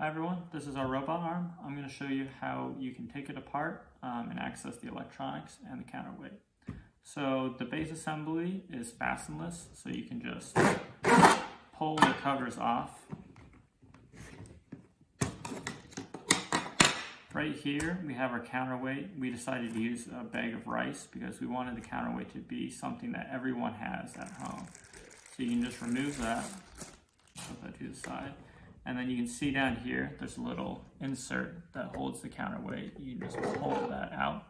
Hi everyone, this is our robot arm. I'm going to show you how you can take it apart um, and access the electronics and the counterweight. So the base assembly is fastenless, so you can just pull the covers off. Right here we have our counterweight. We decided to use a bag of rice because we wanted the counterweight to be something that everyone has at home. So you can just remove that, put that to the side. And then you can see down here, there's a little insert that holds the counterweight. You just pull that out.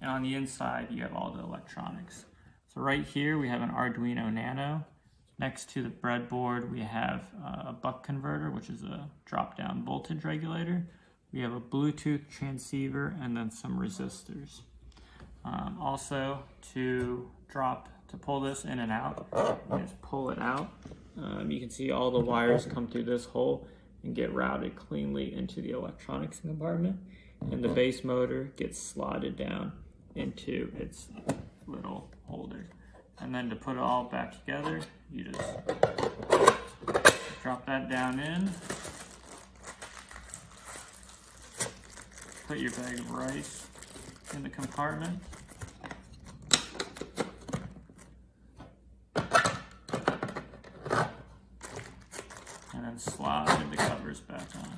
And on the inside, you have all the electronics. So right here, we have an Arduino Nano. Next to the breadboard, we have uh, a buck converter, which is a drop-down voltage regulator. We have a Bluetooth transceiver and then some resistors. Um, also, to drop, to pull this in and out, just pull it out um, you can see all the wires come through this hole and get routed cleanly into the electronics compartment. And the base motor gets slotted down into its little holder. And then to put it all back together, you just drop that down in. Put your bag of rice in the compartment. And the covers back on.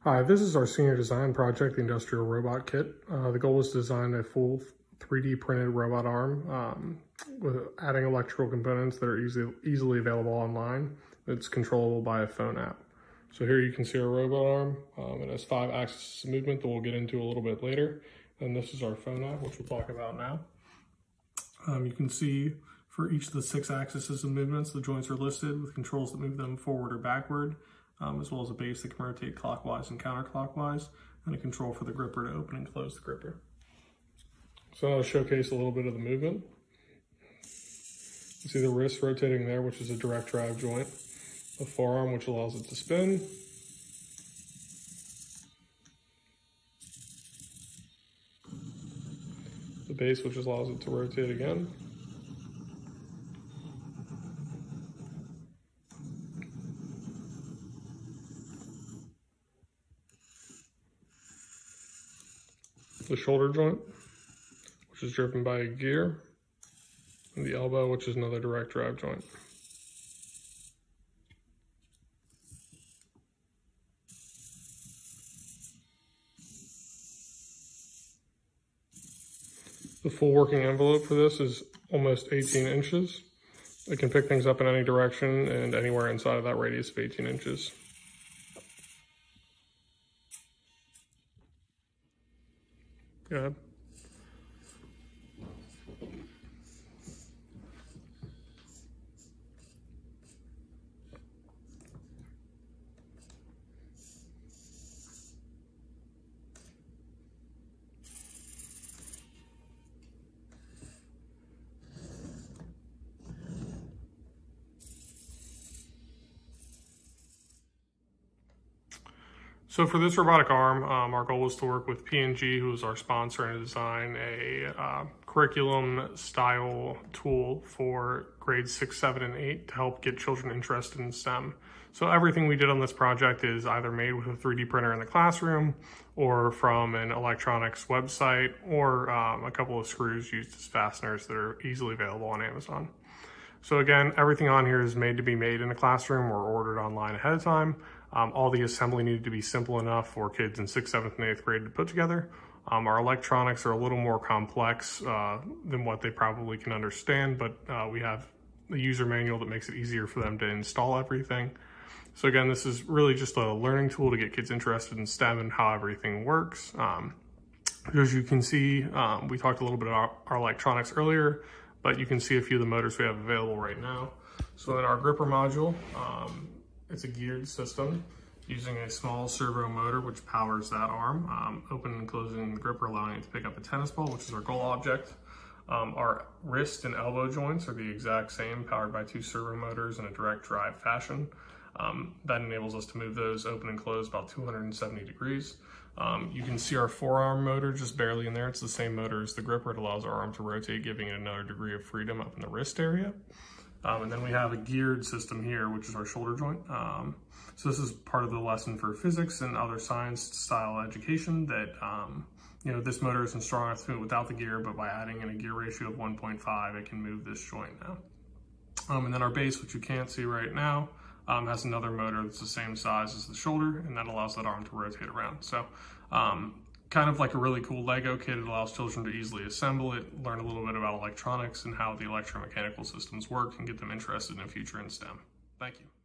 Hi, this is our senior design project, the Industrial Robot Kit. Uh, the goal is to design a full 3D printed robot arm um, with adding electrical components that are easy, easily available online. It's controllable by a phone app. So here you can see our robot arm. Um, it has five axes of movement that we'll get into a little bit later. And this is our phone app, which we'll talk about now. Um, you can see for each of the six axes of movements, the joints are listed with controls that move them forward or backward, um, as well as a base that can rotate clockwise and counterclockwise, and a control for the gripper to open and close the gripper. So I'll showcase a little bit of the movement. You see the wrist rotating there, which is a direct drive joint. The forearm, which allows it to spin. The base, which allows it to rotate again. The shoulder joint, which is driven by a gear, and the elbow, which is another direct drive joint. The full working envelope for this is almost 18 inches. It can pick things up in any direction and anywhere inside of that radius of 18 inches. Go ahead. So for this robotic arm, um, our goal was to work with P&G, who is our sponsor, and design a uh, curriculum style tool for grades six, seven, and eight to help get children interested in STEM. So everything we did on this project is either made with a 3D printer in the classroom or from an electronics website or um, a couple of screws used as fasteners that are easily available on Amazon. So again, everything on here is made to be made in a classroom or ordered online ahead of time. Um, all the assembly needed to be simple enough for kids in 6th, 7th, and 8th grade to put together. Um, our electronics are a little more complex uh, than what they probably can understand, but uh, we have a user manual that makes it easier for them to install everything. So again, this is really just a learning tool to get kids interested in STEM and how everything works. Um, as you can see, um, we talked a little bit about our electronics earlier, but you can see a few of the motors we have available right now. So in our gripper module, um, it's a geared system using a small servo motor which powers that arm, um, open and closing the gripper, allowing it to pick up a tennis ball, which is our goal object. Um, our wrist and elbow joints are the exact same, powered by two servo motors in a direct drive fashion. Um, that enables us to move those open and close about 270 degrees. Um, you can see our forearm motor just barely in there. It's the same motor as the gripper. It allows our arm to rotate, giving it another degree of freedom up in the wrist area. Um, and then we have a geared system here, which is our shoulder joint. Um, so this is part of the lesson for physics and other science style education that, um, you know, this motor isn't strong enough to move without the gear, but by adding in a gear ratio of 1.5, it can move this joint now. Um, and then our base, which you can't see right now, um, has another motor that's the same size as the shoulder, and that allows that arm to rotate around. So um, kind of like a really cool Lego kit. It allows children to easily assemble it, learn a little bit about electronics and how the electromechanical systems work, and get them interested in a future in STEM. Thank you.